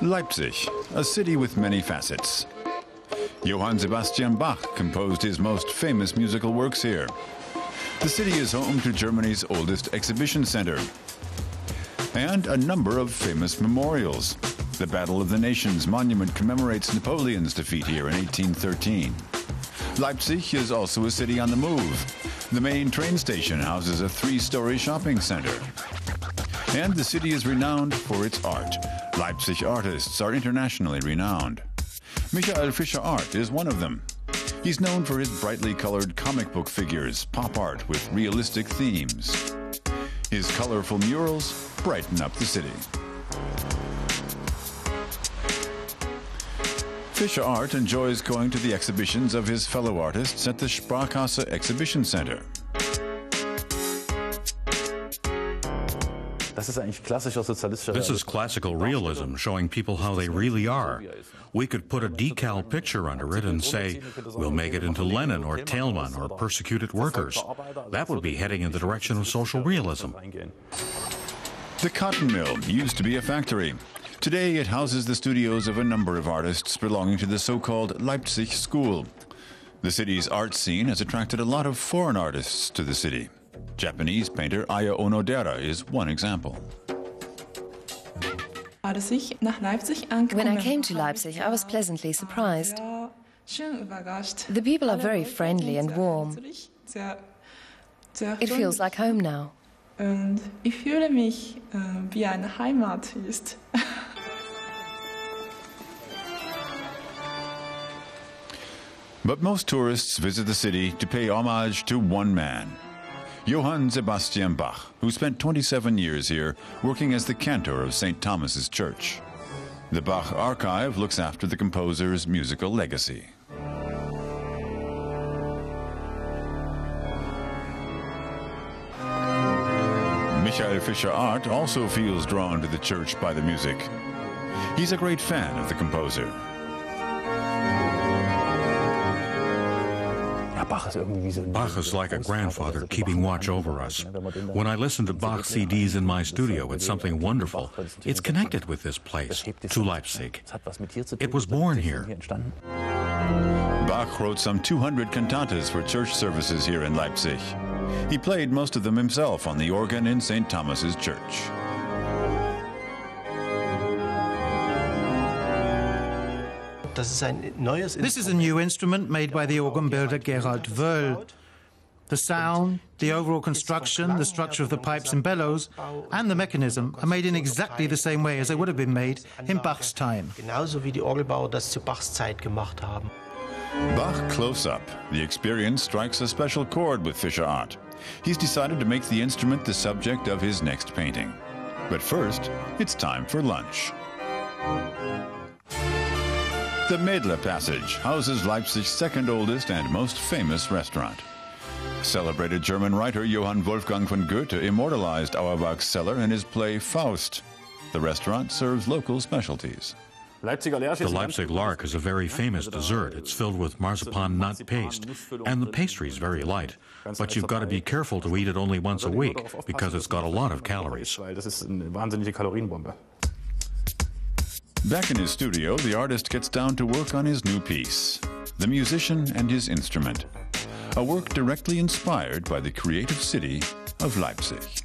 Leipzig, a city with many facets. Johann Sebastian Bach composed his most famous musical works here. The city is home to Germany's oldest exhibition center and a number of famous memorials. The Battle of the Nations monument commemorates Napoleon's defeat here in 1813. Leipzig is also a city on the move. The main train station houses a three-story shopping center. And the city is renowned for its art. Leipzig artists are internationally renowned. Michael Fischer Art is one of them. He's known for his brightly colored comic book figures, pop art with realistic themes. His colorful murals brighten up the city. Fischer Art enjoys going to the exhibitions of his fellow artists at the Sparkasse Exhibition Center. This is classical realism, showing people how they really are. We could put a decal picture under it and say, we'll make it into Lenin or Thälmann or persecuted workers. That would be heading in the direction of social realism. The cotton mill used to be a factory. Today it houses the studios of a number of artists belonging to the so-called Leipzig School. The city's art scene has attracted a lot of foreign artists to the city. Japanese painter Aya Onodera is one example. When I came to Leipzig, I was pleasantly surprised. The people are very friendly and warm. It feels like home now. Und ich fühle mich äh, wie eine Heimat ist. But most tourists visit the city to pay homage to one man, Johann Sebastian Bach, who spent 27 years here working as the cantor of St. Thomas's Church. The Bach Archive looks after the composer's musical legacy. Michael Fischer Art also feels drawn to the church by the music. He's a great fan of the composer. Bach is like a grandfather keeping watch over us. When I listen to Bach CDs in my studio, it's something wonderful. It's connected with this place, to Leipzig. It was born here. Bach wrote some 200 cantatas for church services here in Leipzig. He played most of them himself on the organ in St. Thomas's Church. This is a new instrument made by the organ builder Gerald Woehl. The sound, the overall construction, the structure of the pipes and bellows, and the mechanism are made in exactly the same way as they would have been made in Bach's time. Genauso wie die Orgelbauer das zu Bachs Zeit gemacht haben. Bach close up. The experience strikes a special chord with Fischer Art. He's decided to make the instrument the subject of his next painting. But first, it's time for lunch. The Mädler Passage houses Leipzig's second oldest and most famous restaurant. Celebrated German writer Johann Wolfgang von Goethe immortalized Auerbach's cellar in his play Faust. The restaurant serves local specialties. The Leipzig lark is a very famous dessert. It's filled with marzipan nut paste, and the pastry is very light. But you've got to be careful to eat it only once a week because it's got a lot of calories. Back in his studio, the artist gets down to work on his new piece The Musician and His Instrument, a work directly inspired by the creative city of Leipzig.